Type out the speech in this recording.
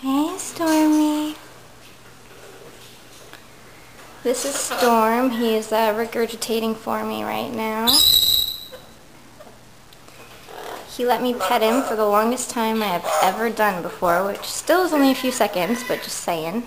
Hey, Stormy. This is Storm. He is uh, regurgitating for me right now. He let me pet him for the longest time I have ever done before, which still is only a few seconds, but just saying.